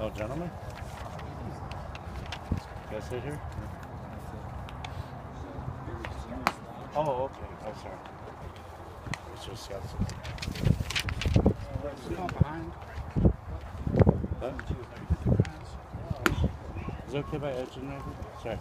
Oh, Gentlemen? Can I sit here? Oh, okay. Oh, sorry. It's just got some. Is it okay by I edge in there? Sorry.